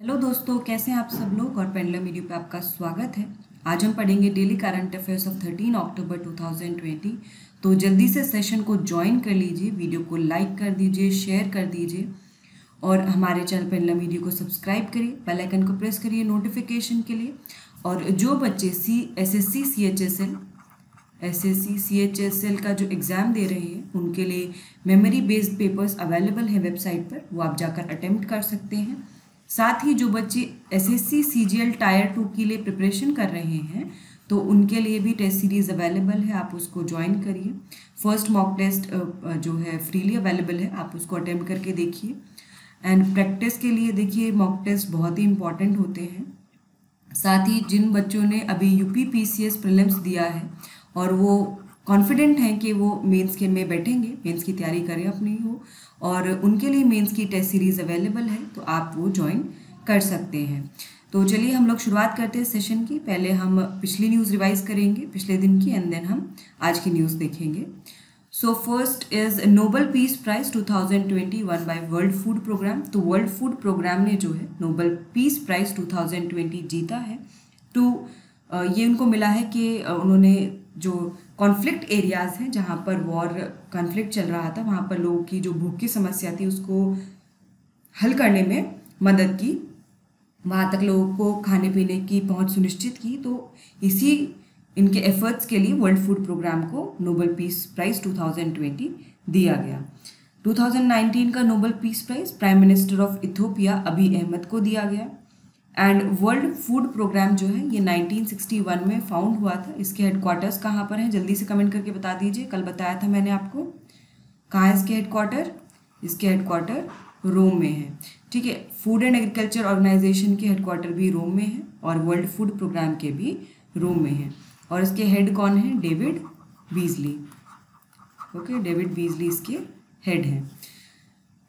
Hello दोस्तों, कैसे हैं आप सब लोग? और पेंडलम मीडियो पे आपका स्वागत है। आज हम पढ़ेंगे daily current affairs of 13 October 2020 तो जल्दी से सेशन को ज्वाइन कर लीजिए, वीडियो को लाइक कर दीजिए, शेयर कर दीजिए, और हमारे चैनल पेंडलम मीडियो को सब्सक्राइब करिए, बेल आइकन को प्रेस करिए नोटिफिकेशन के लिए। और जो बच्चे C S S C C H S L S S C C H S L का जो एग्ज़ाम दे रहे हैं, उनके लिए मेमोरी बेस्ड पेपर्स अवेलेबल है वेबसाइट पर, वो आप जाकर अटेम्प्ट कर सकते हैं। साथ ही जो बच्चे S S C C G L tier two के लिए प्रिपरेशन कर रहे हैं तो उनके लिए भी टेस्ट सीरीज़ अवेलेबल है, आप उसको ज्वाइन करिए। फ़र्स्ट मॉक टेस्ट जो है फ्रीली अवेलेबल है, आप उसको अटेम्प्ट करके देखिए। एंड प्रैक्टिस के लिए देखिए मॉक टेस्ट बहुत ही इंपॉर्टेंट होते हैं। साथ ही जिन बच्चों ने अभी यूपी पी सी एस दिया है, और वो कॉन्फिडेंट हैं कि वो मेंस के में बैठेंगे मेंस की तैयारी करें अपनी हो और उनके लिए मेंस की टेस्ट सीरीज़ अवेलेबल है तो आप वो ज्वाइन कर सकते हैं। तो चलिए हम लोग शुरुआत करते हैं सेशन की। पहले हम पिछली न्यूज़ रिवाइज करेंगे पिछले दिन की एंड देन हम आज की न्यूज़ देखेंगे। So first is Nobel peace prize 2021 by world food programme तो वर्ल्ड फ़ूड प्रोग्राम ने जो है नोबल पीस प्राइज 2020 जीता है। टू ये उनको मिला है कि उन्होंने जो कॉन्फ्लिक्ट एरियाज़ हैं जहाँ पर वॉर कॉन्फ्लिक्ट चल रहा था, वहाँ पर लोगों की जो भूख की समस्या थी उसको हल करने में मदद की। वहाँ तक लोगों को खाने पीने की पहुँच सुनिश्चित की। तो इसी, इनके एफर्ट्स के लिए वर्ल्ड फ़ूड प्रोग्राम को नोबल पीस प्राइज़ 2020 दिया गया। 2019 का Nobel peace prize prime minister of Ethiopia Abiy Ahmed को दिया गया। एंड वर्ल्ड फ़ूड प्रोग्राम जो है, ये 1961 में फाउंड हुआ था। इसके हेडक्वार्टर्स कहाँ पर हैं? जल्दी से कमेंट करके बता दीजिए। कल बताया था मैंने आपको। कहाँ है इसके हेडक्वार्टर इसके हेडक्वार्टर रोम में है। ठीक है फ़ूड एंड एग्रीकल्चर ऑर्गेनाइजेशन के हेडक्वार्टर भी रोम में है और वर्ल्ड फ़ूड प्रोग्राम के भी रोम में है। और इसके हेड कौन है? David Beasley okay David Beasley इसके हेड हैं।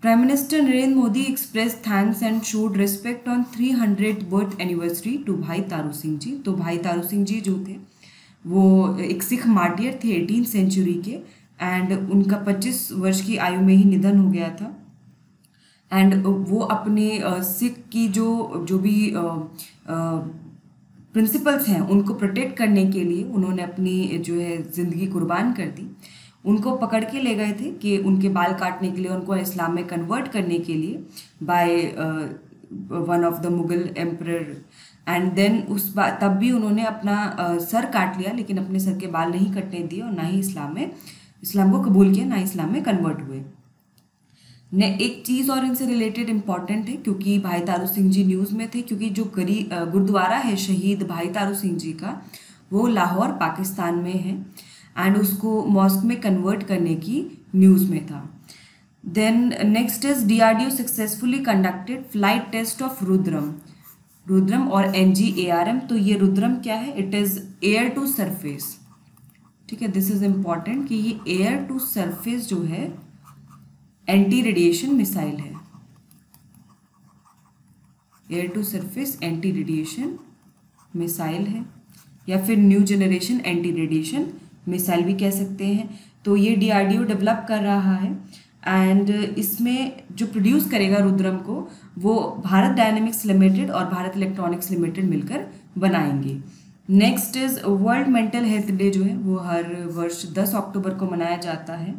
Prime Minister Narendra Modi expressed thanks and showed respect on 300th birth anniversary to भाई तारू सिंह जी तो भाई तारू सिंह जी जो थे, वो एक सिख मार्टियर थे एटीन सेंचुरी के एंड उनका 25 वर्ष की आयु में ही निधन हो गया था। एंड वो अपने सिख की जो जो भी प्रिंसिपल्स हैं, उनको प्रोटेक्ट करने के लिए उन्होंने अपनी जो है ज़िंदगी कुर्बान कर दी। उनको पकड़ के ले गए थे कि उनके बाल काटने के लिए उनको इस्लाम में कन्वर्ट करने के लिए by one of the Mughal emperor and then उस तब भी उन्होंने अपना uh, सर काट लिया लेकिन अपने सर के बाल नहीं कटने दिए और ना ही इस्लाम में इस्लाम को कबूल किया ना इस्लाम में कन्वर्ट हुए। ने एक चीज़ और इनसे रिलेटेड इंपॉर्टेंट है क्योंकि भाई तारू सिंह जी न्यूज़ में थे क्योंकि जो गरी गुरुद्वारा है शहीद भाई तारू सिंह जी का वो लाहौर पाकिस्तान में है। एंड उसको मॉस्क में कन्वर्ट करने की न्यूज़ में था। Then next is D R D O successfully conducted flight test of Rudram Rudram और N G A R M तो ये रुद्रम क्या है? It is air to surface ठीक है दिस इज़ इंपॉर्टेंट कि ये एयर टू सरफेस जो है एंटी रेडिएशन मिसाइल है। Air to surface anti radiation missile है, या फिर new generation anti radiation missile भी कह सकते हैं। तो ये डीआरडीओ डेवलप कर रहा है एंड इसमें जो प्रोड्यूस करेगा रुद्रम को, वो भारत डायनेमिक्स लिमिटेड और भारत इलेक्ट्रॉनिक्स लिमिटेड मिलकर बनाएँगे। Next is world mental health day जो है, वो हर वर्ष 10 अक्टूबर को मनाया जाता है।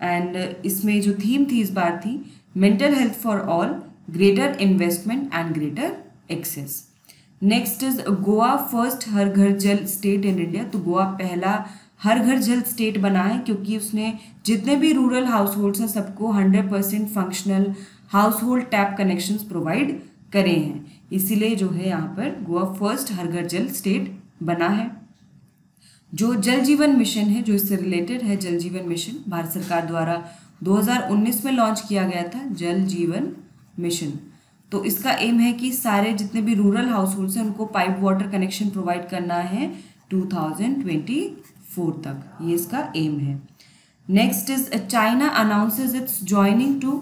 एंड इसमें जो थीम थी इस बार थी mental health for all greater investment and greater access next is Goa first Har Ghar Jal state in India तो गोवा पहला हर घर जल स्टेट बना है क्योंकि उसने जितने भी रूरल हाउस होल्ड्स हैं, सबको hundred percent functional household tap connection provide करे हैं। इसीलिए जो है यहाँ पर गोवा फ़र्स्ट हर घर जल स्टेट बना है। जो जल जीवन मिशन है, जो इससे रिलेटेड है, जल जीवन मिशन भारत सरकार द्वारा 2019 में लॉन्च किया गया था, जल जीवन मिशन तो इसका एम है कि सारे जितने भी रूरल हाउस होल्ड्स हैं, उनको पाइप वाटर कनेक्शन प्रोवाइड करना है। 2024 तक। ये इसका एम है। Next is China announces its joining to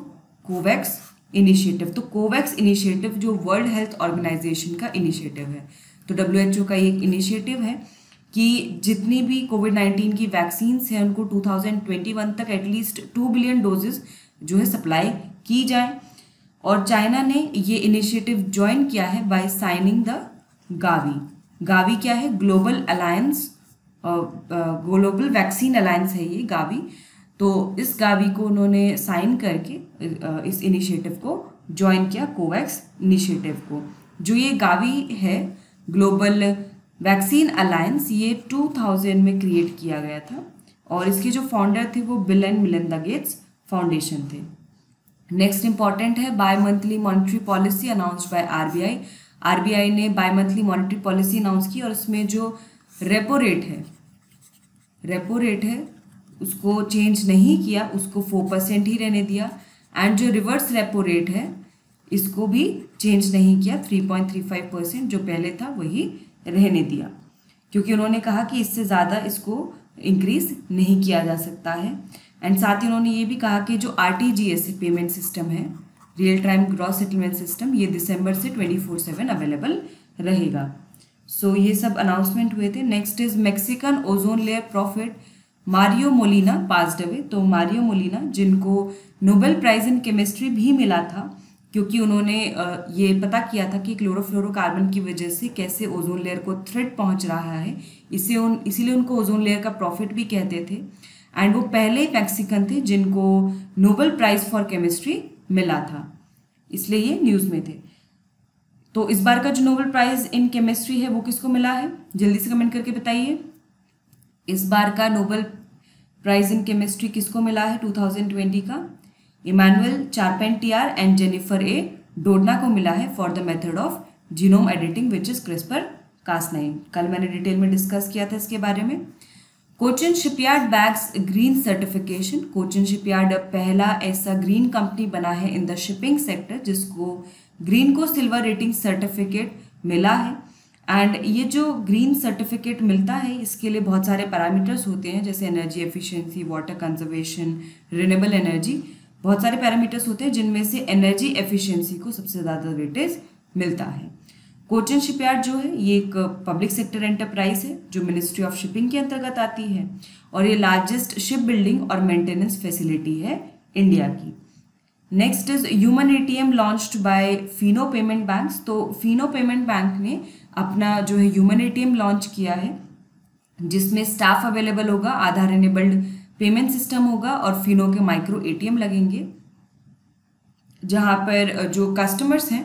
COVAX initiative तो कोवैक्स इनिशिएटिव जो वर्ल्ड हेल्थ ऑर्गेनाइजेशन का इनिशिएटिव है। तो डब्ल्यू एच ओ का एक इनिशिएटिव है कि जितनी भी कोविड नाइन्टीन की वैक्सीन्स हैं, उनको 2021 तक एटलीस्ट टू बिलियन डोजेस जो है सप्लाई की जाए। और चाइना ने ये इनिशिएटिव ज्वाइन किया है by signing the Gavi Gavi क्या है? Global alliance global vaccine alliance है ये गावी। तो इस गावी को उन्होंने साइन करके इस इनिशिएटिव को ज्वाइन किया, कोवैक्स इनिशिएटिव को। जो ये गावी है, ग्लोबल वैक्सीन अलायंस, ये 2000 में क्रिएट किया गया था और इसके जो फाउंडर थे वो Bill and Melinda Gates foundation थे। नेक्स्ट इंपॉर्टेंट है bimonthly monetary policy announced by RBI. RBI ने bimonthly monetary policy announce की और उसमें जो रेपो रेट है। रेपो रेट है, उसको चेंज नहीं किया, उसको फोर परसेंट ही रहने दिया। एंड जो रिवर्स रेपो रेट है, इसको भी चेंज नहीं किया three point three five percent जो पहले था, वही रहने दिया। क्योंकि उन्होंने कहा कि इससे ज़्यादा इसको इंक्रीज नहीं किया जा सकता है। एंड साथ ही उन्होंने ये भी कहा कि जो R T G S payment system है real time gross settlement system ये दिसंबर से ट्वेंटी फोर सेवन अवेलेबल रहेगा। सो so, ये सब अनाउंसमेंट हुए थे। Next is Mexican ozone layer profit Mario Molina passed away तो मारियो मोलिना जिनको नोबेल प्राइज इन केमिस्ट्री भी मिला था क्योंकि उन्होंने ये पता किया था कि क्लोरोफ्लोरोकार्बन की वजह से कैसे ओजोन लेयर को थ्रेट पहुँच रहा है। इसे उन इसीलिए उनको ओजोन लेयर का प्रॉफिट भी कहते थे। एंड वो पहले मैक्सिकन थे जिनको नोबल प्राइज फॉर केमिस्ट्री मिला था। इसलिए ये न्यूज़ में थे। तो इस बार का जो नोबल प्राइज इन केमिस्ट्री है, वो किसको मिला है? जल्दी से कमेंट करके बताइए। इस बार का नोबल प्राइज इन केमिस्ट्री किसको मिला है 2020 का? Emmanuelle Charpentier and Jennifer A Doudna को मिला है for the method of genome editing which is CRISPR Cas nine कल मैंने डिटेल में डिस्कस किया था इसके बारे में। Cochin shipyard bags green certification Cochin shipyard पहला ऐसा ग्रीन कंपनी बना है इन द शिपिंग सेक्टर जिसको ग्रीन को सिल्वर रेटिंग सर्टिफिकेट मिला है। एंड ये जो ग्रीन सर्टिफिकेट मिलता है, इसके लिए बहुत सारे पैरामीटर्स होते हैं, जैसे energy efficiency water conservation renewable energy बहुत सारे पैरामीटर्स होते हैं, जिनमें से एनर्जी एफिशिएंसी को सबसे ज़्यादा वेटेज मिलता है। कोचिन शिपयार्ड जो है, ये एक पब्लिक सेक्टर एंटरप्राइज है, जो मिनिस्ट्री ऑफ़ शिपिंग के अंतर्गत आती है। और ये लार्जेस्ट शिप बिल्डिंग और मेंटेनेंस फैसिलिटी है इंडिया की। Next is human ATM launched by Fino payment bank तो फिनो पेमेंट बैंक ने अपना जो है ह्यूमन एटीएम लॉन्च किया है, जिसमें स्टाफ अवेलेबल होगा, आधार एनेबल्ड पेमेंट सिस्टम होगा और फिनो के माइक्रो एटीएम लगेंगे, जहाँ पर जो कस्टमर्स हैं,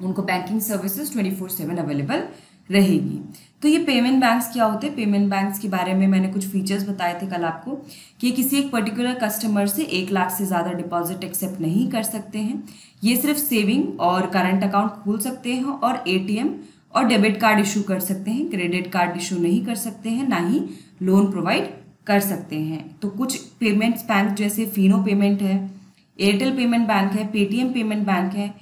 उनको banking services twenty four seven available रहेगी। तो ये पेमेंट बैंक्स क्या होते हैं? पेमेंट बैंक्स के बारे में मैंने कुछ फीचर्स बताए थे कल आपको कि ये किसी एक पर्टिकुलर कस्टमर से एक लाख से ज़्यादा डिपॉजिट एक्सेप्ट नहीं कर सकते हैं। ये सिर्फ़ सेविंग और करंट अकाउंट खोल सकते हैं और एटीएम और डेबिट कार्ड इशू कर सकते हैं। क्रेडिट कार्ड इशू नहीं कर सकते हैं, ना ही लोन प्रोवाइड कर सकते हैं। तो कुछ पेमेंट्स बैंक जैसे फिनो पेमेंट है एयरटेल पेमेंट बैंक है पेटीएम पेमेंट बैंक है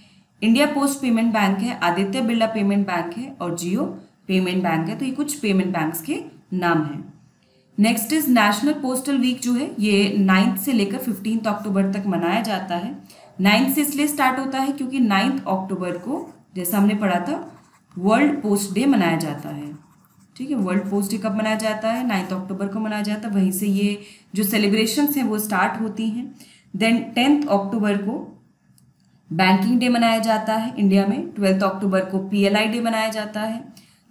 इंडिया पोस्ट पेमेंट बैंक है आदित्य बिरला पेमेंट बैंक है और जियो पेमेंट बैंक है तो ये कुछ पेमेंट बैंक्स के नाम हैं। Next is national postal week जो है, ये नाइन्थ से लेकर फिफ्टींथ अक्टूबर तक मनाया जाता है। नाइन्थ से इसलिए स्टार्ट होता है क्योंकि नाइन्थ अक्टूबर को, जैसा हमने पढ़ा था वर्ल्ड पोस्ट डे मनाया जाता है। ठीक है वर्ल्ड पोस्ट डे कब मनाया जाता है? नाइन्थ अक्टूबर को मनाया जाता है। वहीं से ये जो सेलिब्रेशन हैं, वो स्टार्ट होती हैं। देन टेंथ अक्टूबर को बैंकिंग डे मनाया जाता है। इंडिया में ट्वेल्थ अक्टूबर को पीएलआई डे मनाया जाता है।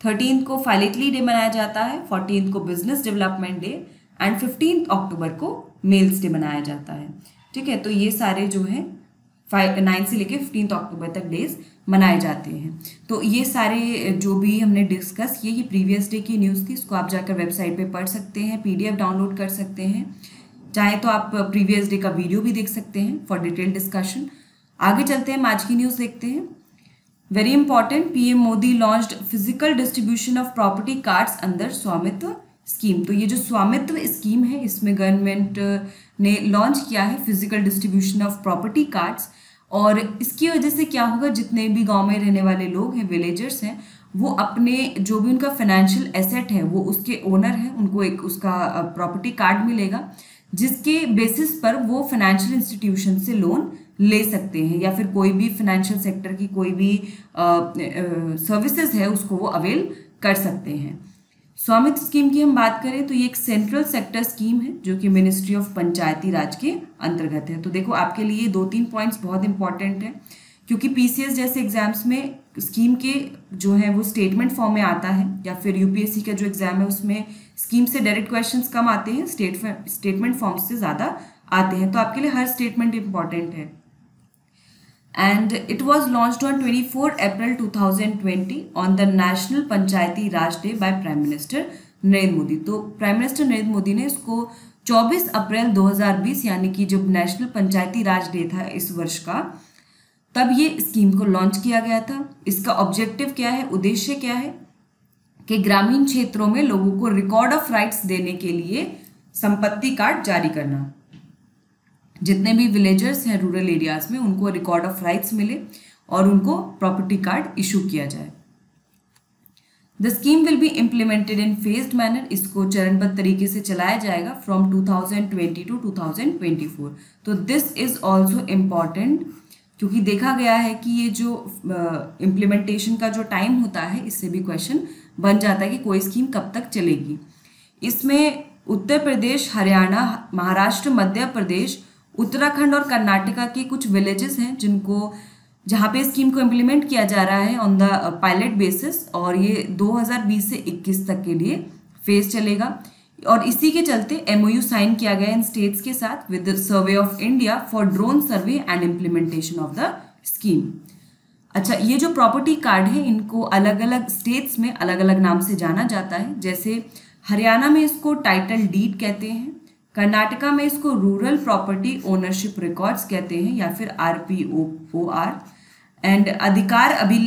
थर्टीन को फाइलिटली डे मनाया जाता है, फोर्टीन को business development day, and fifteen October को मेल्स डे मनाया जाता है। ठीक है तो ये सारे जो है, फाइव, नाइन से लेके फिफ्टीन अक्टूबर तक डेज़ मनाए जाते हैं। तो ये सारे जो भी हमने डिस्कस किए ये प्रीवियस डे की न्यूज़ थी, इसको आप जाकर वेबसाइट पे पढ़ सकते हैं पीडीएफ डाउनलोड कर सकते हैं। चाहे तो आप प्रीवियस डे का वीडियो भी देख सकते हैं फॉर डिटेल डिस्कशन आगे चलते हैं आज की न्यूज़ देखते हैं। Very important PM Modi launched physical distribution of property cards अंदर स्वामित्व स्कीम तो ये जो स्वामित्व स्कीम है, इसमें गवर्नमेंट ने लॉन्च किया है physical distribution of property cards और इसकी वजह से क्या होगा, जितने भी गाँव में रहने वाले लोग हैं विलेजर्स हैं, वो अपने जो भी उनका फाइनेंशियल एसेट है, वो उसके ओनर है, उनको एक उसका प्रॉपर्टी कार्ड मिलेगा, जिसके बेसिस पर वो फाइनेंशियल इंस्टीट्यूशन से लोन ले सकते हैं या फिर कोई भी फाइनेंशियल सेक्टर की कोई भी सर्विसेज़ है, उसको वो अवेल कर सकते हैं। स्वामित्व स्कीम की हम बात करें तो ये एक सेंट्रल सेक्टर स्कीम है, जो कि मिनिस्ट्री ऑफ़ पंचायती राज के अंतर्गत है। तो देखो, आपके लिए दो तीन पॉइंट्स बहुत इंपॉर्टेंट है, क्योंकि पीसीएस जैसे एग्ज़ाम्स में स्कीम के जो है, वो स्टेटमेंट फॉर्म में आता है, या फिर यूपीएससी का जो एग्ज़ाम है, उसमें स्कीम से डायरेक्ट क्वेश्चंस कम आते हैं स्टेट स्टेटमेंट फॉर्म से ज़्यादा आते हैं। तो आपके लिए हर स्टेटमेंट इंपॉर्टेंट है। And it was launch on 24 April 2020 on the national Panchayati Raj day by prime minister Narendra Modi तो प्राइम मिनिस्टर नरेंद्र मोदी ने इसको 24 अप्रैल 2020 यानी कि जब नेशनल पंचायती राज डे था इस वर्ष का, तब ये स्कीम को लॉन्च किया गया था। इसका ऑब्जेक्टिव क्या है? उद्देश्य क्या है? कि ग्रामीण क्षेत्रों में लोगों को रिकॉर्ड ऑफ़ राइट्स देने के लिए संपत्ति कार्ड जारी करना। जितने भी विलेजर्स हैं रूरल एरियाज़ में उनको रिकॉर्ड ऑफ़ राइट्स मिले और उनको प्रॉपर्टी कार्ड इशू किया जाए। The scheme will be implemented in phased manner इसको चरणबद्ध तरीके से चलाया जाएगा फ्रॉम 2020 टू 2024 तो दिस इज़ ऑल्सो इंपॉर्टेंट क्योंकि देखा गया है कि ये जो इम्प्लीमेंटेशन uh, का जो टाइम होता है इससे भी क्वेश्चन बन जाता है कि कोई स्कीम कब तक चलेगी। इसमें उत्तर प्रदेश हरियाणा महाराष्ट्र मध्य प्रदेश उत्तराखंड और कर्नाटका के कुछ विलेजेस हैं जिनको, जहाँ पे स्कीम को इम्प्लीमेंट किया जा रहा है ऑन द पायलट बेसिस और ये 2020 से 21 तक के लिए फ़ेज़ चलेगा। और इसी के चलते एमओयू साइन किया गया इन स्टेट्स के साथ with survey of India for drone survey and implementation of the scheme अच्छा ये जो प्रॉपर्टी कार्ड है, इनको अलग अलग स्टेट्स में अलग अलग नाम से जाना जाता है। जैसे हरियाणा में इसको टाइटल डीड कहते हैं। कर्नाटका में इसको रूरल प्रॉपर्टी ओनरशिप रिकॉर्ड्स कहते हैं या फिर R P O O R and अधिकार अभि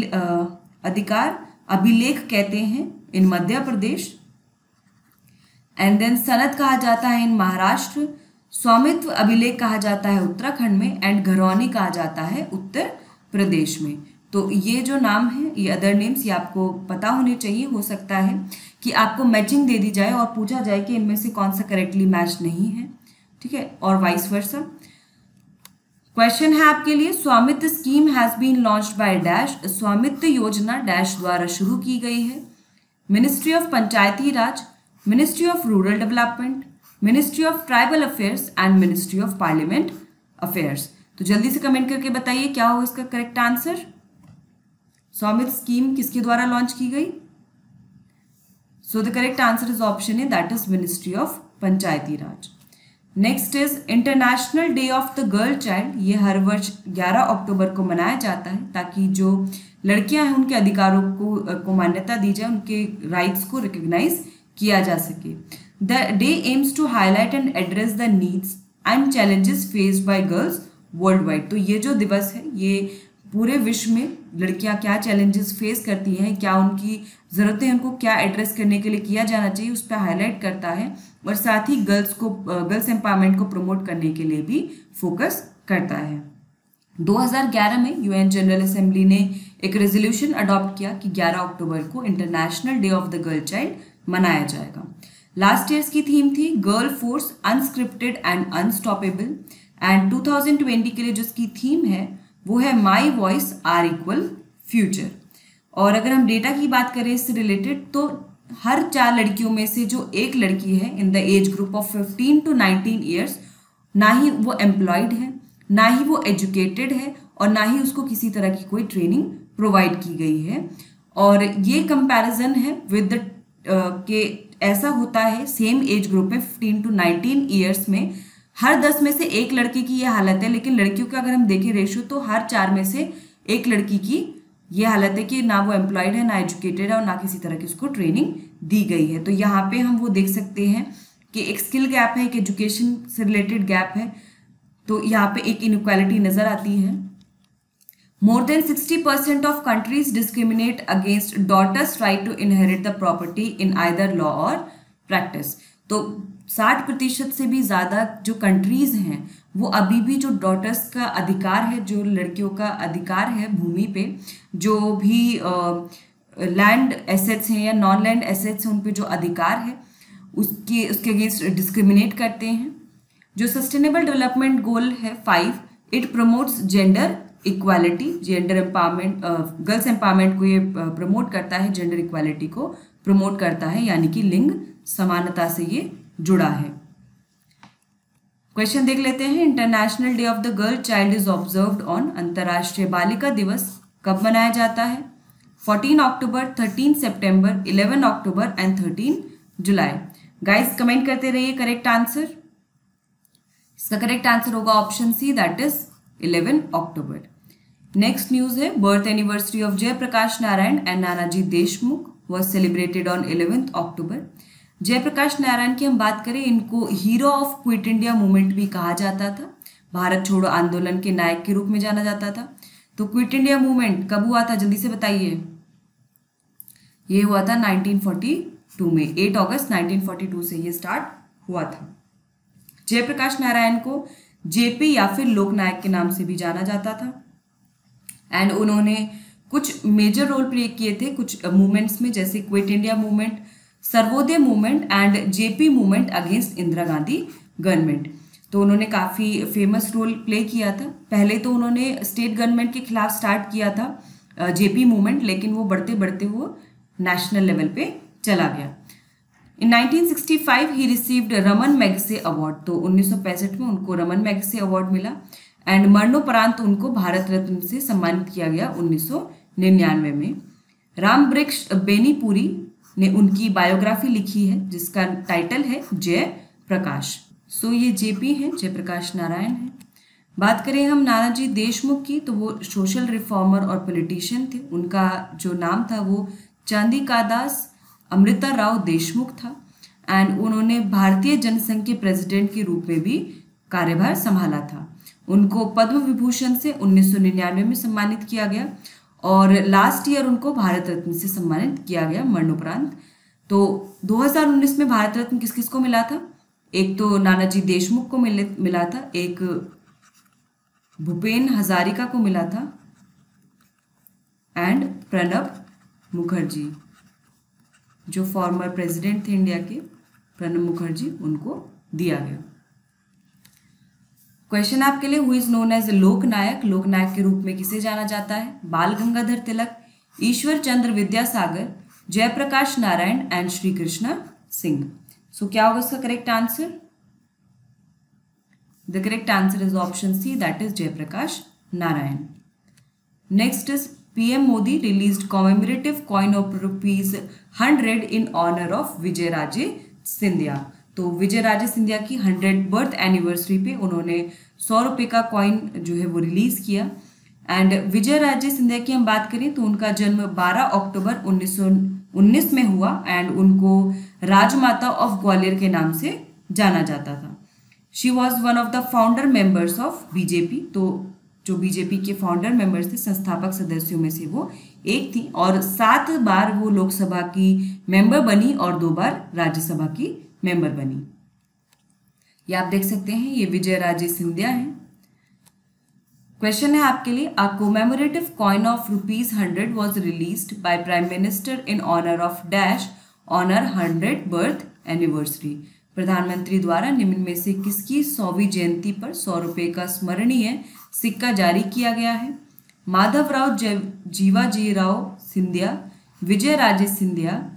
अधिकार अभिलेख कहते हैं in Madhya Pradesh. And then Sanad कहा जाता है इन महाराष्ट्र स्वामित्व अभिलेख कहा जाता है उत्तराखंड में एंड घरौनी कहा जाता है उत्तर प्रदेश में। तो ये जो नाम है, ये अदर नेम्स ये आपको पता होने चाहिए, हो सकता है कि आपको मैचिंग दे दी जाए और पूछा जाए कि इनमें से कौन सा करेक्टली मैच नहीं है, ठीक है? और वाइस वर्सा क्वेश्चन है आपके लिए, Swamitva scheme has been launch by dash Swamitva Yojana dash द्वारा शुरू की गई है। Ministry of Panchayati Raj ministry of rural development ministry of tribal affairs and ministry of parliament affairs तो जल्दी से कमेंट करके बताइए, क्या हो इसका करेक्ट आंसर स्वामित्व स्कीम किसके द्वारा लॉन्च की गई? So the correct answer is option A that is ministry of Panchayati Raj next is international day of the girl child ये हर वर्ष 11 अक्टूबर को मनाया जाता है, ताकि जो लड़कियाँ हैं, उनके अधिकारों को को मान्यता दी जाए, उनके राइट्स को रिकग्नाइज किया जा सके। The day aims to highlight and address the needs and challenges faced by girls worldwide तो ये जो दिवस है, ये पूरे विश्व में लड़कियाँ क्या चैलेंजेस फेस करती हैं, क्या उनकी ज़रूरतें उनको क्या एड्रेस करने के लिए किया जाना चाहिए, उस पर हाईलाइट करता है और साथ ही गर्ल्स को गर्ल्स एम्पावरमेंट को प्रमोट करने के लिए भी फोकस करता है। 2011 में यूएन जनरल असेंबली ने एक रेजोल्यूशन अडॉप्ट किया कि 11 अक्टूबर को international day of the girl child मनाया जाएगा। लास्ट ईयर्स की थीम थी girl force unscripted and unstoppable and 2020 के लिए जिसकी थीम है वो है my voice our equal future और अगर हम डेटा की बात करें इससे रिलेटेड तो हर चार लड़कियों में से जो एक लड़की है in the age group of 15 to 19 years ना ही वो एम्प्लॉयड है, ना ही वो एजुकेटेड है, और ना ही उसको किसी तरह की कोई ट्रेनिंग प्रोवाइड की गई है। और ये कंपैरिजन है विद द के ऐसा होता है सेम एज ग्रुप में 15 टू 19 ईयर्स में हर दस में से एक लड़के की ये हालत है, लेकिन लड़कियों का अगर हम देखें रेशो तो हर चार में से एक लड़की की ये हालत है कि ना वो एम्प्लॉयड है, ना एजुकेटेड है और ना किसी तरह की उसको ट्रेनिंग दी गई है। तो यहाँ पे हम वो देख सकते हैं कि एक स्किल गैप है, एक एजुकेशन से रिलेटेड गैप है। तो यहाँ पे एक इनक्वालिटी नज़र आती है। More than sixty percent of countries discriminate against daughters right to inherit the property in either law or practice तो साठ प्रतिशत से भी ज़्यादा जो कंट्रीज़ हैं, वो अभी भी जो डॉटर्स का अधिकार है, जो लड़कियों का अधिकार है भूमि पे, जो भी लैंड एसेट्स हैं या नॉन लैंड एसेट्स हैं, उन पे जो अधिकार है, उसके उसके अगेंस्ट डिस्क्रिमिनेट करते हैं। जो सस्टेनेबल डेवलपमेंट गोल है five it promotes gender equality gender empowerment girls empowerment को ये प्रमोट करता है जेंडर इक्वालिटी को प्रमोट करता है, यानी कि लिंग समानता से ये जुड़ा है। क्वेश्चन देख लेते हैं। International day of the girl child is observed on अंतर्राष्ट्रीय बालिका दिवस कब मनाया जाता है? 14 अक्टूबर 13 सितंबर 11 अक्टूबर एंड 13 जुलाई गाइस कमेंट करते रहिए करेक्ट आंसर इसका करेक्ट आंसर होगा option C that is 11 October next news है। Birth anniversary of Jayaprakash Narayan and Nanaji Deshmukh was celebrated on eleventh October Jayaprakash Narayan की हम बात करें, इनको hero of quit India movement भी कहा जाता था। भारत छोड़ो आंदोलन के नायक के रूप में जाना जाता था। तो क्विट इंडिया मूवमेंट कब हुआ था? जल्दी से बताइए। ये हुआ था 1942 में 8 अगस्त 1942 से ये स्टार्ट हुआ था। जयप्रकाश नारायण को जेपी या फिर लोकनायक के नाम से भी जाना जाता था। एंड उन्होंने कुछ मेजर रोल प्ले किए थे कुछ मूवमेंट्स में, जैसे quit India movement Sarvodaya movement and JP movement against Indira Gandhi government. तो उन्होंने काफ़ी फ़ेमस रोल प्ले किया था। पहले तो उन्होंने स्टेट गवर्नमेंट के खिलाफ स्टार्ट किया था जेपी मूवमेंट, लेकिन वो बढ़ते बढ़ते वो नेशनल लेवल पे चला गया। In 1965 he received Ramon Magsaysay award तो उन्नीस सौ पैंसठ में उनको रमन मैगसे अवार्ड मिला एंड मरणोपरांत उनको भारत रत्न से सम्मानित किया गया 1999 में। राम वृक्ष बेनीपुरी ने उनकी बायोग्राफी लिखी है, जिसका टाइटल है जय प्रकाश सो ये जेपी हैं, जयप्रकाश नारायण हैं। बात करें हम नानाजी देशमुख की तो वो सोशल रिफॉर्मर और पॉलिटिशियन थे। उनका जो नाम था वो चांदी का दास अमृता राव देशमुख था। एंड उन्होंने भारतीय जनसंघ के प्रेसिडेंट के रूप में भी कार्यभार संभाला था। उनको पद्म विभूषण से 1999 में सम्मानित किया गया। और लास्ट ईयर उनको भारत रत्न से सम्मानित किया गया मरणोपरांत। तो 2019 में भारत रत्न किस किस को मिला था? एक तो नानाजी देशमुख को मिले, मिला था, एक भूपेन हजारिका को मिला था एंड प्रणब मुखर्जी, जो फॉर्मर प्रेसिडेंट थे इंडिया के, प्रणब मुखर्जी उनको दिया गया। क्वेश्चन आपके लिए हुई is known as Loknayak? Loknayak के रूप में किसे जाना जाता है? बाल गंगाधर तिलक, ईश्वर चंद्र विद्यासागर, जयप्रकाश नारायण एंड श्री कृष्ण सिंह। सो क्या होगा इसका correct answer the correct answer is option C that is Jayaprakash Narayan. Next is PM Modi released commemorative coin of rupees hundred in honour of Vijaya Raje Scindia तो विजय राजे सिंधिया की हंड्रेड बर्थ एनिवर्सरी पे उन्होंने सौ रुपये का coin जो है वो रिलीज़ किया। एंड विजय राजे सिंधिया की हम बात करें तो उनका जन्म 12 अक्टूबर 1919 में हुआ एंड उनको राजमाता ऑफ़ ग्वालियर के नाम से जाना जाता था। She was one of the founder members of BJP तो जो बीजेपी के फाउंडर मेंबर्स थे, संस्थापक सदस्यों में से वो एक थी। और सात बार वो लोकसभा की मेंबर बनी और दो बार राज्यसभा की मेंबर बनी। ये आप देख सकते हैं, ये विजय राजे सिंधिया हैं। क्वेश्चन है आपके लिए a commemorative coin of rupees hundred was release by prime minister in honour of dash honour hundred birth anniversary प्रधानमंत्री द्वारा निम्न में से किसकी सौवीं जयंती पर सौ रुपये का स्मरणीय सिक्का जारी किया गया है? Madhavrao Jivaji Rao Scindia, Vijaya Raje Scindia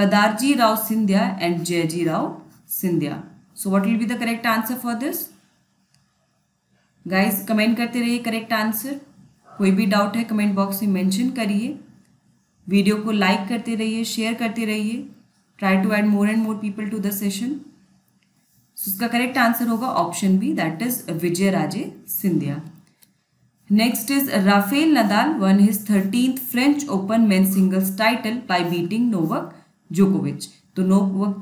Kadarji Rao Scindia and Jayaji Rao Scindia so what will be the correct answer for this guys comment करते रहिए करेक्ट आंसर कोई भी डाउट है कमेंट बॉक्स में मेंशन करिए. Video को like करते रहिए शेयर करते रहिए. Try to add more and more people to the session उसका करेक्ट आंसर होगा option B that is Vijaya Raje Scindia next is Rafael Nadal won his thirteenth French Open men singles title by beating Novak जोकोविच। तो नोवक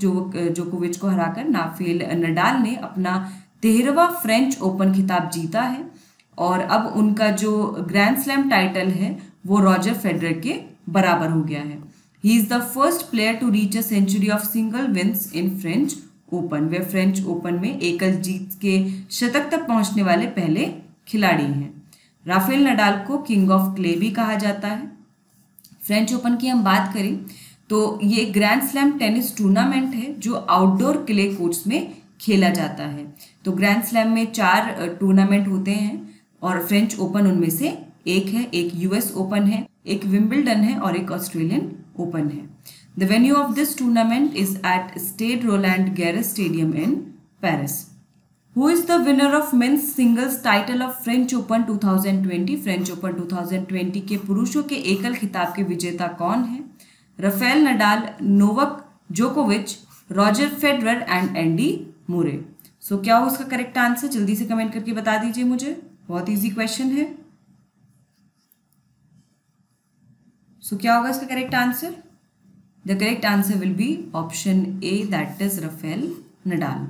जोकोविच को हराकर नाफेल Nadal ने अपना तेरहवा फ्रेंच ओपन खिताब जीता है और अब उनका जो ग्रैंड स्लैम टाइटल है, वो रॉजर फेडरर के बराबर हो गया है। He is the first player to reach a century of single wins in French Open way French Open में एकल जीत के शतक तक पहुँचने वाले पहले खिलाड़ी हैं। राफेल नडाल को किंग ऑफ़ क्ले भी कहा जाता है। फ्रेंच ओपन की हम बात करें तो ये ग्रैंड स्लैम टेनिस टूर्नामेंट है, जो आउटडोर क्ले कोर्ट्स में खेला जाता है तो ग्रैंड स्लैम में चार टूर्नामेंट होते हैं और फ्रेंच ओपन उनमें से एक है, एक यूएस ओपन है, एक विम्बलडन है और एक ऑस्ट्रेलियन ओपन है The venue of this tournament is at Stade Roland Garros Stadium in Paris. Who is the winner of men's singles title of French Open 2020? French Open 2020 के पुरुषों के एकल खिताब के विजेता कौन है रफेल नडाल, नोवक जोकोविच, Roger Federer and Andy Murray so क्या हो उसका करेक्ट आंसर जल्दी से कमेंट करके बता दीजिए मुझे। बहुत इजी क्वेश्चन है। सो क्या होगा इसका correct answer the correct answer will be option A that is Rafael Nadal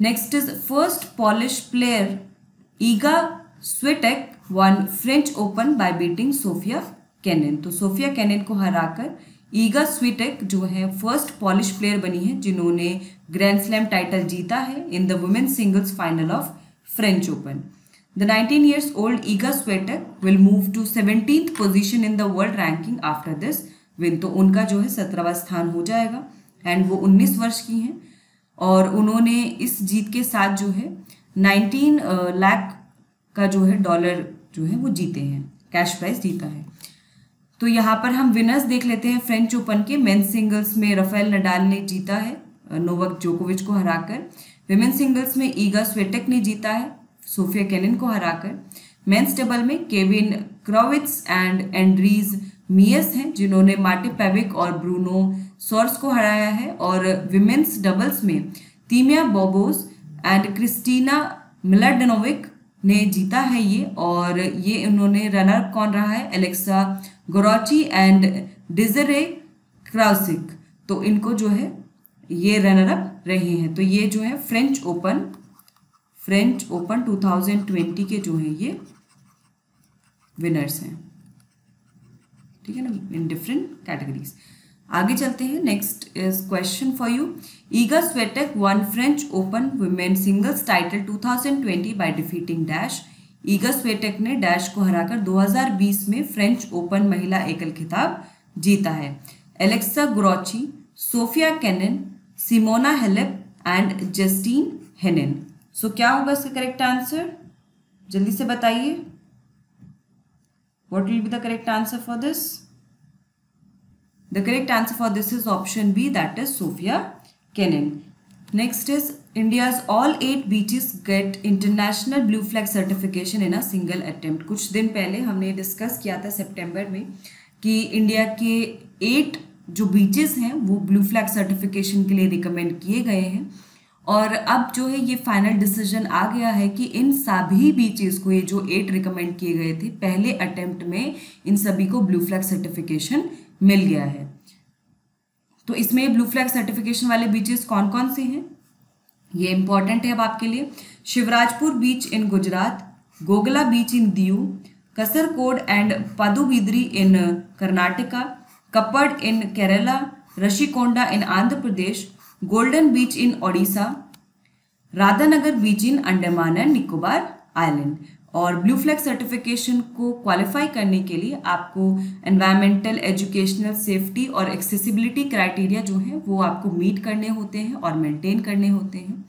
next is first Polish player Iga Swiatek won French Open by beating Sofia Kenin. तो सोफिया कैनिन को हराकर ईगा स्वीटेक जो है first Polish player बनी है, जिन्होंने grand slam title जीता है in the women singles final of French Open The 19 years old Iga Swiatek will move to 17th position in the world ranking after this. Win तो उनका जो है सत्रहवा स्थान हो जाएगा एंड वो उन्नीस वर्ष की हैं। और उन्होंने इस जीत के साथ जो है नाइनटीन लाख का जो है डॉलर जो है वो जीते हैं। कैश प्राइज जीता है। तो यहाँ पर हम विनर्स देख लेते हैं फ्रेंच ओपन के। मेन सिंगल्स में रफेल नडाल ने जीता है नोवक जोकोविच को हराकर। विमेन सिंगल्स में ईगा स्वेटेक ने जीता है सोफिया कैनिन को हराकर। मेंस डबल में Kevin Krawietz and Andreas Mies हैं, जिन्होंने मार्टी पेविक और ब्रूनो सोर्स को हराया है। और विमेंस डबल्स में तीमिया बोबोस एंड क्रिस्टीना मिलाडनोविक ने जीता है ये और ये उन्होंने रनर कौन रहा है? एलेक्सा गोरोची एंड डिजरे क्राउसिक तो इनको जो है, ये रनर अप रहे हैं। तो ये जो है फ्रेंच ओपन फ्रेंच ओपन 2020 के जो है ये विनर्स हैं। ठीक है ना? इन डिफरेंट कैटेगरीज आगे चलते हैं। Next is question for you Iga Swiatek won French Open women singles title 2020 by defeating dash Iga Swiatek ने डैश को हराकर 2020 में फ्रेंच ओपन महिला एकल खिताब जीता है। Alexa ग्रोची Sofia Kenin Simona Halep and Justine Henin so क्या होगा इसका करेक्ट आंसर जल्दी से बताइए। What will be the correct answer for this? The correct answer for this is option B that is Sophia Kenin. Next is India's all eight beaches get international blue flag certification in a single attempt. कुछ दिन पहले हमने discuss किया था सितंबर में कि India के eight जो बीचेस हैं वो ब्लू फ्लैग सर्टिफिकेशन के लिए रिकमेंड किए गए हैं और अब जो है ये फाइनल डिसीज़न आ गया है कि इन सभी बीचेस को ये जो एट रिकमेंड किए गए थे पहले अटेम्प्ट में इन सभी को ब्लू फ्लैग सर्टिफिकेशन मिल गया है। तो इसमें ब्लू फ्लैग सर्टिफिकेशन वाले बीचेस कौन कौन से हैं? ये इंपॉर्टेंट है अब आपके लिए। Shivrajpur beach in Gujarat, Ghoghla beach in Diu, Kasarkod and Padubidri in Karnataka Kappad in Kerala, Rushikonda in Andhra Pradesh, golden beach in Odisha, Radhanagar beach in Andaman and Nicobar island और blue flag certification को qualify करने के लिए आपको environmental educational safety और accessibility criteria जो है, वो आपको मीट करने होते हैं और मेंटेन करने होते हैं।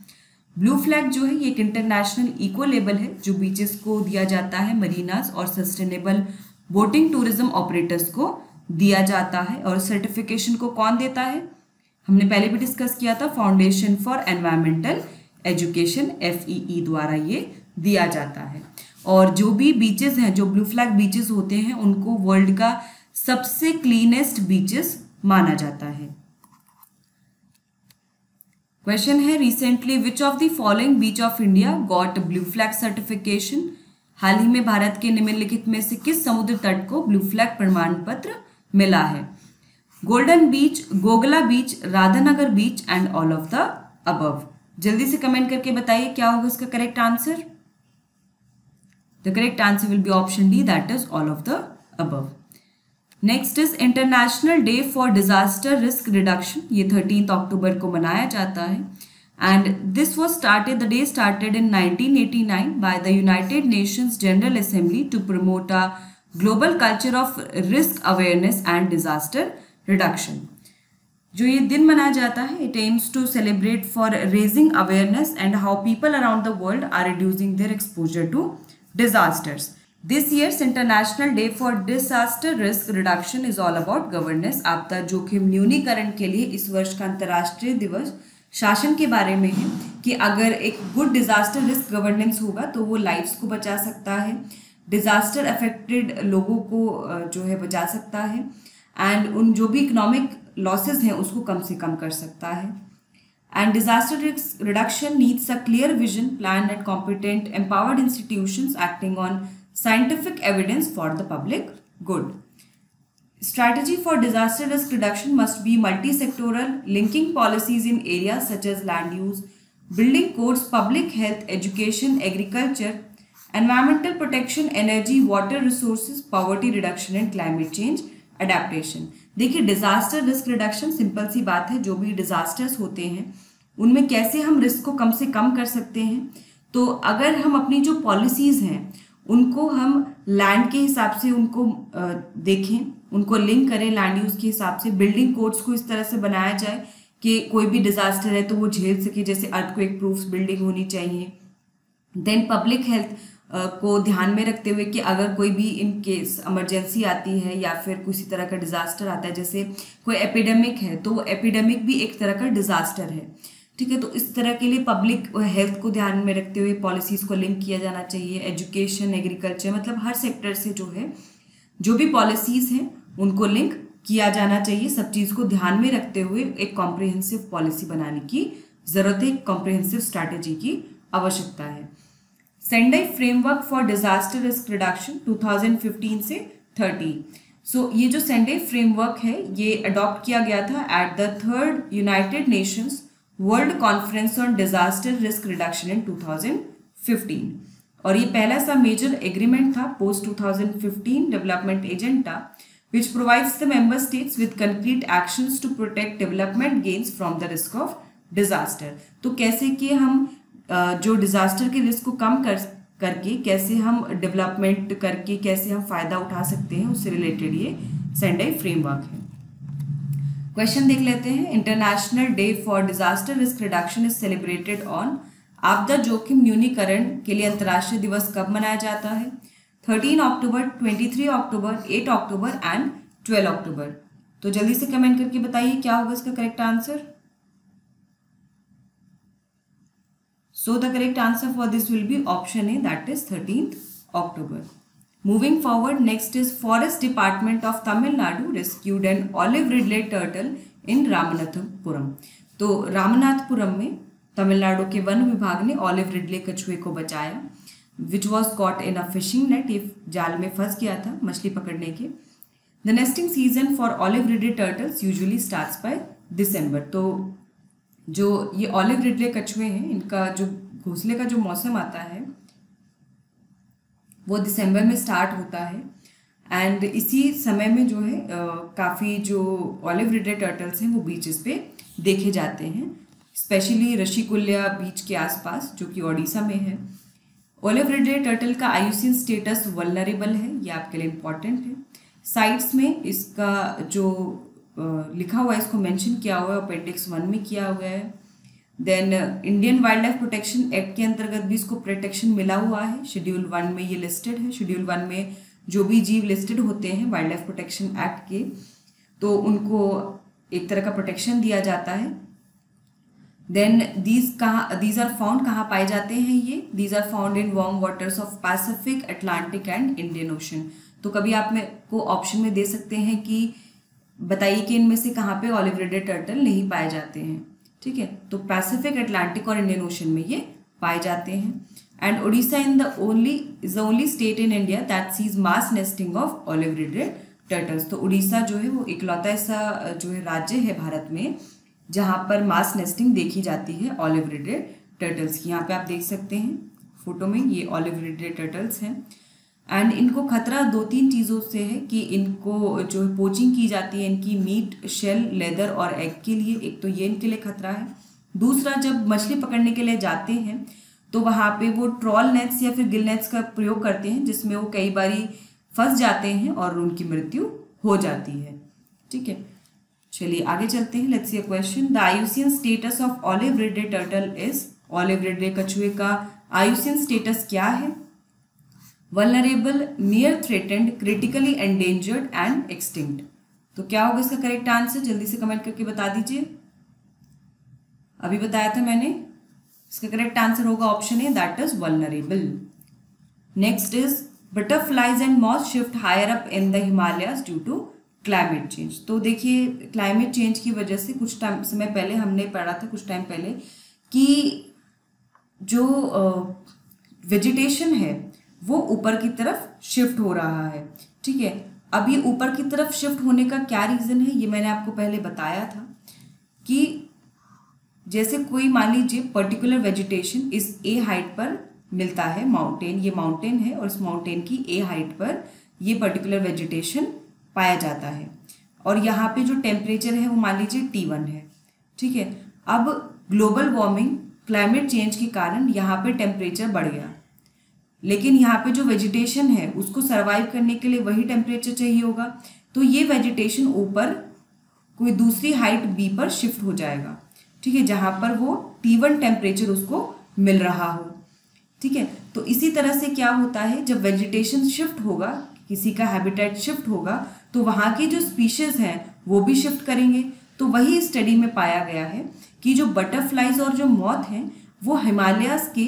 ब्लू फ्लैग जो है, ये एक इंटरनेशनल इको लेबल है, जो बीचेस को दिया जाता है मरीनास और सस्टेनेबल बोटिंग टूरिज़्म ऑपरेटर्स को दिया जाता है और सर्टिफिकेशन को कौन देता है? हमने पहले भी डिस्कस किया था foundation for environmental education FEE द्वारा ये दिया जाता है। और जो भी बीचेस हैं, जो ब्लू फ्लैग बीचेस होते हैं, उनको वर्ल्ड का सबसे क्लीनेस्ट बीचेस माना जाता है। क्वेश्चन है recently which of the following beach of India got blue flag certification हाल ही में भारत के निम्नलिखित में से किस समुद्र तट को ब्लू फ्लैग प्रमाण पत्र मिला है? Golden beach Ghoghla beach Radhanagar beach and all of the above जल्दी से कमेंट करके बताइए, क्या होगा इसका correct answer the correct answer will be option D that is all of the above next is international day for disaster risk reduction ये thirteen October को मनाया जाता है and this was started the day started in 1989 by the United Nations General Assembly to promote a global culture of risk awareness and disaster reduction जो ये दिन मनाया जाता है it aims to celebrate for raising awareness and how people around the world are reducing their exposure to disasters this year's international day for disaster risk reduction is all about governance आपदा जोखिम न्यूनीकरण के लिए इस वर्ष का अंतर्राष्ट्रीय दिवस शासन के बारे में है कि अगर एक गुड डिजास्टर रिस्क गवर्नेंस होगा तो वो लाइफ्स को बचा सकता है डिजास्टर अफेक्टेड लोगों को जो है बचा सकता है एंड उन जो भी इकोनॉमिक लॉसेस हैं उसको कम से कम कर सकता है। and disaster risk reduction needs a clear vision, plan and competent empowered institutions acting on scientific evidence for the public good. Strategy for disaster risk reduction must be multi-sectoral, linking policies in areas such as land use, building codes, public health, education, agriculture, environmental protection, energy, water resources, poverty reduction and climate change adaptation. देखिए disaster risk reduction simple सी बात है, जो भी disasters होते हैं, उनमें कैसे हम रिस्क को कम से कम कर सकते हैं? तो अगर हम अपनी जो पॉलिसीज़ हैं, उनको हम लैंड के हिसाब से उनको देखें, उनको लिंक करें लैंड यूज़ के हिसाब से बिल्डिंग कोड्स को इस तरह से बनाया जाए कि कोई भी डिजास्टर है तो वो झेल सके, जैसे अर्थक्वेक प्रूफ बिल्डिंग होनी चाहिए। देन पब्लिक हेल्थ को ध्यान में रखते हुए कि अगर कोई भी इन केस इमरजेंसी आती है या फिर किसी तरह का डिजास्टर आता है, जैसे कोई एपिडेमिक है तो एपिडेमिक भी एक तरह का डिजास्टर है। ठीक है तो इस तरह के लिए पब्लिक हेल्थ को ध्यान में रखते हुए पॉलिसीज़ को लिंक किया जाना चाहिए एजुकेशन एग्रीकल्चर मतलब हर सेक्टर से जो है, जो भी पॉलिसीज़ हैं, उनको लिंक किया जाना चाहिए। सब चीज़ को ध्यान में रखते हुए एक कॉम्प्रिहेंसिव पॉलिसी बनाने की ज़रूरत है कॉम्प्रिहेंसिव स्ट्रैटेजी की आवश्यकता है। Sendai framework for disaster risk reduction 2015 से 30 सो so, ये जो सेंडाई फ्रेमवर्क है ये अडॉप्ट किया गया था at the third United Nations world conference on disaster risk reduction in 2015 और ये पहला सा मेजर एग्रीमेंट था post 2015 development agenda which provides the member states with concrete actions to protect development gains from the risk of disaster तो कैसे कि हम जो डिजास्टर के रिस्क को कम कर, करके कैसे हम डेवलपमेंट करके कैसे हम फ़ायदा उठा सकते हैं, उससे रिलेटेड ये सेंडाई फ्रेमवर्क है। क्वेश्चन देख लेते हैं। International day for disaster risk reduction is celebrated on आपदा जोखिम न्यूनीकरण के लिए अंतर्राष्ट्रीय दिवस कब मनाया जाता है? Thirteen October twenty three October eight October and twelve October तो जल्दी से कमेंट करके बताइए, क्या होगा इसका correct answer so the correct answer for this will be option A that is thirteen October moving forward next is forest department of Tamil Nadu rescued an olive ridley turtle in Ramanathapuram तो रामनाथपुरम में तमिलनाडु के one विभाग ने olive Ridley कछुए को बचाया which was caught in a fishing net ये जाल में फंस गया था मछली पकड़ने के। The nesting season for olive ridley turtles usually starts by December तो जो ये ऑलिव रिडले कछुए हैं, इनका जो घोंसले का जो मौसम आता है, वो दिसंबर में स्टार्ट होता है। एंड इसी समय में जो है काफ़ी जो ऑलिव रिडले टर्टल्स हैं, वो बीचेस पे देखे जाते हैं। स्पेशली ऋषिकुल्या बीच के आसपास, जो कि ओडिशा में है। ओलिव रिडले टर्टल का आयुसिन स्टेटस वलनरेबल है, ये आपके लिए इंपॉर्टेंट है। साइट्स में इसका जो लिखा हुआ है, इसको मेंशन किया हुआ है अपेंडिक्स वन में किया हुआ है। Then Indian wildlife protection act के अंतर्गत भी इसको प्रोटेक्शन मिला हुआ है। शेड्यूल वन में ये लिस्टेड है। शेड्यूल वन में जो भी जीव लिस्टेड होते हैं वाइल्ड लाइफ प्रोटेक्शन एक्ट के तो उनको एक तरह का प्रोटेक्शन दिया जाता है। देन दीज कहाँ दीज आर फाउंड कहाँ पाए जाते हैं ये? These are found in warm waters of Pacific Atlantic and Indian Ocean तो कभी आप में को ऑप्शन में दे सकते हैं कि बताइए कि इनमें से कहाँ पे ऑलिव रेडेड टर्टल नहीं पाए जाते हैं। ठीक है? तो पैसिफिक अटलांटिक और इंडियन ओशन में ये पाए जाते हैं। And Orissa in the only is the only state in India that sees mass nesting of olive ridley turtles तो उड़ीसा जो है वो इकलौता ऐसा, जो है राज्य है भारत में, जहाँ पर मास नेस्टिंग देखी जाती है ऑलिव रेडेड टर्टल्स की। यहाँ पे आप देख सकते हैं फ़ोटो में ये ऑलिव रेडेड टर्टल्स हैं। एंड इनको खतरा दो तीन चीज़ों से है कि इनको जो पोचिंग की जाती है, इनकी मीट शेल लेदर और एग के लिए। एक तो ये इनके लिए खतरा है। दूसरा, जब मछली पकड़ने के लिए जाते हैं तो वहाँ पे वो ट्रॉल नेट्स या फिर गिल नेट्स का प्रयोग करते हैं, जिसमें वो कई बारी फंस जाते हैं और उनकी मृत्यु हो जाती है। ठीक है? चलिए, आगे चलते हैं। Let's question the IUCN status of olive ridley turtle is olive ridley कछुए का आयुसियन स्टेटस क्या है? Vulnerable near threatened critically endangered and extinct तो क्या होगा इसका करेक्ट आंसर जल्दी से कमेंट करके बता दीजिए। अभी बताया था मैंने। इसका करेक्ट आंसर होगा option A that is vulnerable next is butterflies and moths shift higher up in the Himalayas due to climate change तो देखिए क्लाइमेट चेंज की वजह से कुछ टाइम समय पहले हमने पढ़ा था कुछ टाइम पहले कि जो वेजिटेशन है वो ऊपर की तरफ़ शिफ्ट हो रहा है। ठीक है? अब ये ऊपर की तरफ़ शिफ्ट होने का क्या रीज़न है? ये मैंने आपको पहले बताया था कि जैसे कोई मान लीजिए पर्टिकुलर वेजिटेशन इस ए हाइट पर मिलता है माउंटेन ये माउंटेन है और इस माउंटेन की ए हाइट पर ये पर्टिकुलर वेजिटेशन पाया जाता है। और यहाँ पे जो टेम्परेचर है वो मान लीजिए टी वन है। ठीक है? अब ग्लोबल वार्मिंग क्लाइमेट चेंज के कारण यहाँ पे टेम्परेचर बढ़ गया। लेकिन यहाँ पे जो वेजिटेशन है, उसको सरवाइव करने के लिए वही टेम्परेचर चाहिए होगा। तो ये वेजिटेशन ऊपर कोई दूसरी हाइट बी पर शिफ्ट हो जाएगा। ठीक है, जहाँ पर वो टी वन टेम्परेचर उसको मिल रहा हो। ठीक है तो इसी तरह से क्या होता है, जब वेजिटेशन शिफ्ट होगा, किसी का हैबिटेट शिफ्ट होगा तो वहाँ की जो स्पीशीज हैं, वो भी शिफ्ट करेंगे। तो वही स्टडी में पाया गया है कि जो बटरफ्लाइज और जो मौत हैं, वो हिमालयाज के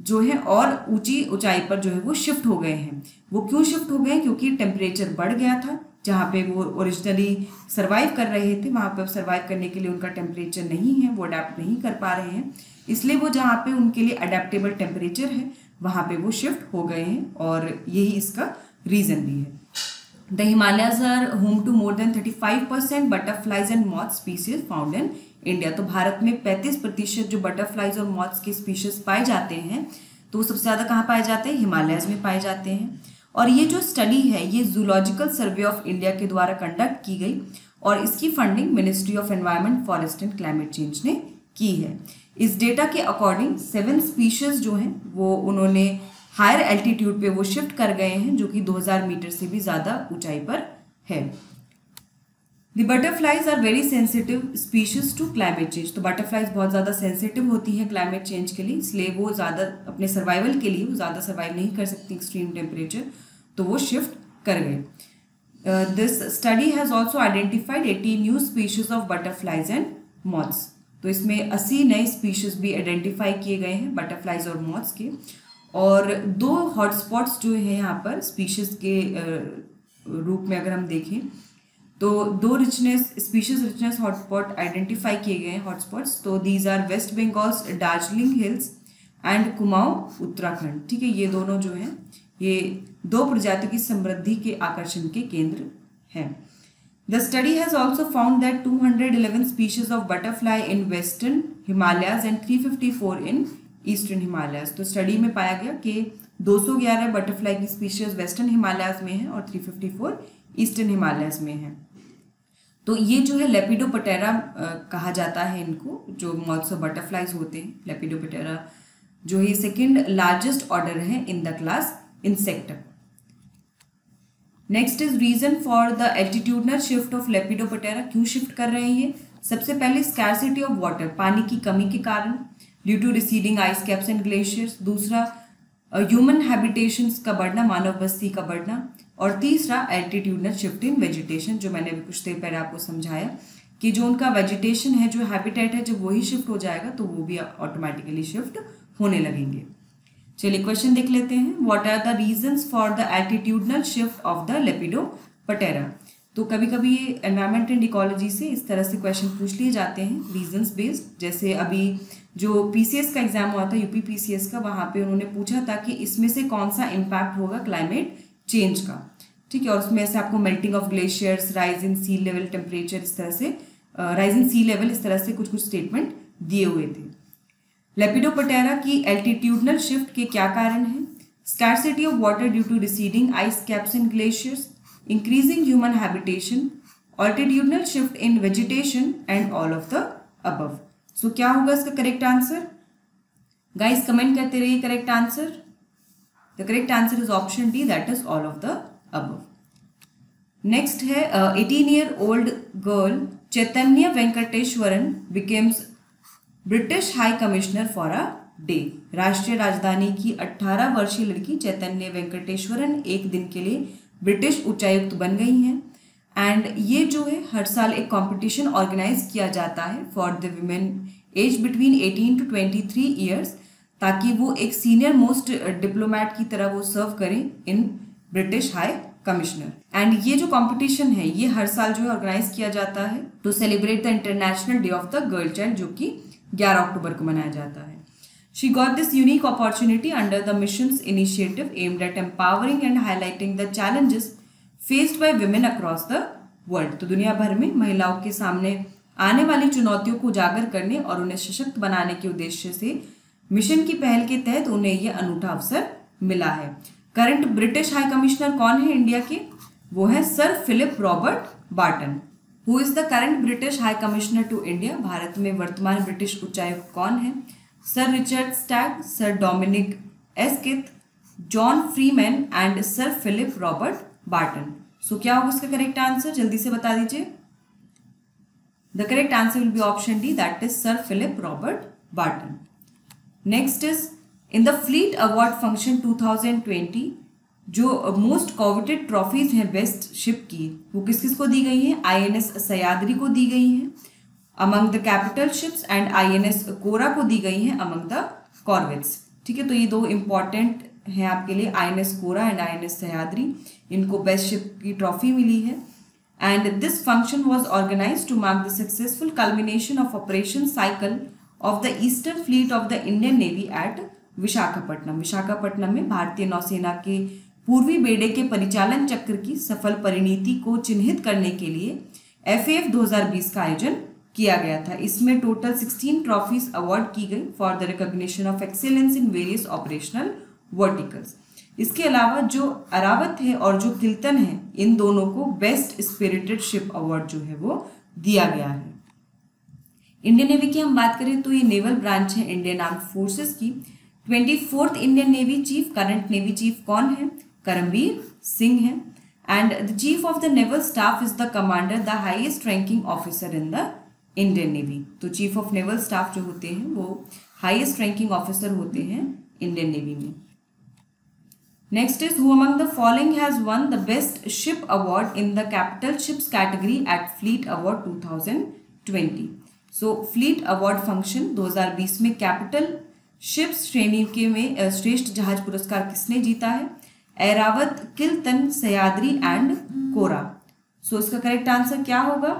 जो है और ऊँची ऊंचाई पर जो है वो शिफ्ट हो गए हैं। वो क्यों शिफ्ट हो गए? क्योंकि टेम्परेचर बढ़ गया था, जहाँ पे वो ओरिजिनली सरवाइव कर रहे थे, वहाँ पे सरवाइव करने के लिए उनका टेम्परेचर नहीं है, वो अडेप्ट नहीं कर पा रहे हैं। इसलिए वो जहाँ पे उनके लिए अडेप्टेबल टेम्परेचर है, वहाँ पे वो शिफ्ट हो गए हैं और यही इसका रीज़न भी है। The Himalayas are home to more than thirty five percent butterflies and moth species found in India तो भारत में 35 प्रतिशत जो बटरफ्लाइज और मॉथ्स के स्पीशीज पाए जाते हैं तो वो सबसे ज़्यादा कहाँ पाए जाते हैं? हिमालयज में पाए जाते हैं। और ये जो स्टडी है, ये जूलॉजिकल सर्वे ऑफ़ इंडिया के द्वारा कंडक्ट की गई और इसकी funding ministry of environment forest and climate change ने की है। इस डेटा के अकॉर्डिंग सेवन स्पीशीज जो हैं, वो उन्होंने हायर एल्टीट्यूड पे वो शिफ्ट कर गए हैं, जो कि 2000 मीटर से भी ज़्यादा ऊंचाई पर है। The butterflies are very sensitive species to climate change तो बटरफ्लाइज बहुत ज़्यादा सेंसिटिव होती हैं क्लाइमेट चेंज के लिए इसलिए वो ज़्यादा अपने सर्वाइवल के लिए वो ज़्यादा सर्वाइव नहीं कर सकती एक्सट्रीम टेम्परेचर तो वो शिफ्ट कर गए। This study has also identified eighty new species of butterflies and moths तो इसमें अस्सी नए स्पीशीज भी आइडेंटिफाई किए गए हैं बटरफ्लाइज और मॉथ्स के। और दो हॉटस्पॉट्स जो है यहाँ पर स्पीशीज के uh, रूप में अगर हम देखें तो दो richness species richness hotspot identify किए गए हैं हॉटस्पॉट्स तो these are West Bengal Darjeeling hills and Kumaon Uttarakhand ठीक है, ये दोनों जो हैं, ये दो प्रजातियों की समृद्धि के आकर्षण के केंद्र हैं। The study has also found that 211 species of butterfly in western Himalayas and 354 in eastern Himalayas तो स्टडी में पाया गया कि 211 बटरफ्लाई की स्पीशीज वेस्टर्न हिमालयाज में है और 354 ईस्टर्न हिमालयाज में है। तो ये जो है लेपिडोपटेरा कहा जाता है इनको, जो मॉल्सो बटरफ्लाइज होते हैं लेपिडोपटेरा जो है सेकेंड लार्जेस्ट ऑर्डर है in the class insect next is reason for the altitudinal shift of lepidoptera क्यों शिफ्ट कर रहे हैं ये? सबसे पहले स्कैरसिटी ऑफ़ वाटर पानी की कमी के कारण due to receding ice caps and glaciers दूसरा ह्यूमन हैबिटेशंस का बढ़ना, मानव बस्ती का बढ़ना. और तीसरा एल्टीट्यूडनल शिफ्ट इन वेजिटेशन जो मैंने अभी कुछ देर पहले आपको समझाया कि जो उनका वेजिटेशन है, जो हैबिटेट है, जब वही शिफ्ट हो जाएगा तो वो भी ऑटोमेटिकली शिफ्ट होने लगेंगे। चलिए क्वेश्चन देख लेते हैं। What are the reasons for the altitudinal shift of the lepidoptera तो कभी कभी ये एनवायरमेंट एंड इकोलॉजी से इस तरह से क्वेश्चन पूछ लिए जाते हैं रीजंस बेस्ड जैसे अभी जो पीसीएस का एग्ज़ाम हुआ था यूपी पीसीएस का, वहाँ पे उन्होंने पूछा था कि इसमें से कौन सा इम्पैक्ट होगा क्लाइमेट चेंज का। ठीक है, और उसमें से आपको melting of glaciers rise in sea level temperature इस तरह से राइज इन सी लेवल इस तरह से कुछ कुछ स्टेटमेंट दिए हुए थे। लेपिडोपटेरा की एल्टीट्यूडनल शिफ्ट के क्या कारण है? Scarcity of water due to receding ice caps in glaciers increasing human habitation altitudinal shift in vegetation and all of the above so क्या होगा इसका करेक्ट आंसर गाइस कमेंट करते रहिए correct answer the correct answer is option D that is all of the above next है eighteen year old girl Chaitanya Venkateswaran becomes British High Commissioner for a day राष्ट्रीय राजधानी की 18 वर्षीय लड़की चैतन्य वेंकटेश्वरन एक दिन के लिए ब्रिटिश उच्चायुक्त बन गई हैं। एंड ये जो है, हर साल एक कंपटीशन ऑर्गेनाइज किया जाता है for the women age between 18 to 23 years ताकि वो एक सीनियर मोस्ट डिप्लोमेट की तरह वो सर्व करें in British High Commissioner and ये जो कंपटीशन है, ये हर साल जो है ऑर्गेनाइज किया जाता है to celebrate the international day of the girl child जो कि 11 अक्टूबर को मनाया जाता है. She got this unique opportunity under the mission initiative aimed at empowering and highlighting the challenges faced by women across the world तो दुनिया भर में महिलाओं के सामने आने वाली चुनौतियों को उजागर करने और उन्हें सशक्त बनाने के उद्देश्य से मिशन की पहल के तहत उन्हें यह अनूठा अवसर मिला है। करंट ब्रिटिश हाई कमिश्नर कौन है इंडिया के? वो है sir Philip Robert Barton. Who is the current British High Commissioner to India Bharat में वर्तमान ब्रिटिश उच्चायुक्त कौन है? Sir Richard Stagg, sir Dominic Asquith John Freeman and sir Philip Robert Barton. So क्या होगा इसका करेक्ट आंसर जल्दी से बता दीजिए। The correct answer will be option D that is sir Philip Robert Barton. Next is in the fleet award function 2020 जो most कॉविटेड trophies हैं best ship की, वो किस किस को दी गई हैं? आईएनएस सयाद्री को दी गई हैं among the capital ships and INS Kora को दी गई हैं अमंग द कॉर्वेट्स ठीक है तो ये दो इंपॉर्टेंट हैं आपके लिए INS Kora and INS Sahyadri इनको बेस्ट शिप की ट्रॉफी मिली है. And this function was organise to mark the successful culmination of operation cycle of the eastern fleet of the Indian navy at Visakhapatnam Visakhapatnam में भारतीय नौसेना के पूर्वी बेड़े के परिचालन चक्र की सफल परिणति को चिन्हित करने के लिए एफ़ एफ़ दो हज़ार बीस का आयोजन किया गया था। इसमें टोटल 16 ट्रॉफीज अवार्ड की गई for the recognition of excellence in various operational verticals इसके अलावा जो अरावत है और जो किल्तन है, इन दोनों को बेस्ट स्पिरिटेड शिप अवार्ड जो है वो दिया गया है। इंडियन नेवी की हम बात करें तो ये नेवल ब्रांच है इंडियन आर्म फोर्सेस की। Twenty fourth Indian navy chief current navy chief कौन है? करमबीर सिंह है। And the chief of the naval staff is the commander the highest ranking officer in the Indian navy तो chief of naval staff जो होते हैं, वो highest ranking officer होते हैं इंडियन नेवी में। Next is who the following has won the best ship award in the capital ships category at fleet award 2020 so fleet award function 2020 में capital ships श्रेणी के में श्रेष्ठ जहाज़ पुरस्कार किसने जीता है? Airavat Kiltan Sahyadri and Kora. So so, इसका करेक्ट आंसर क्या होगा?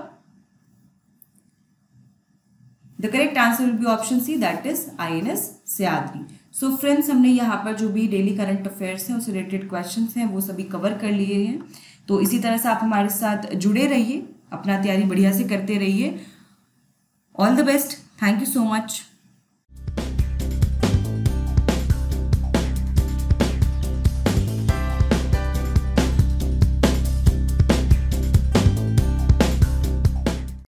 The correct answer will be option C that is I N S Sahyadri so friends हमने यहाँ पर जो भी डेली करंट अफेयर्स हैं उससे रिलेटेड क्वेश्चन हैं वो सभी कवर कर लिए हैं। तो इसी तरह से आप हमारे साथ जुड़े रहिए अपना तैयारी बढ़िया से करते रहिए। All the best thank you so much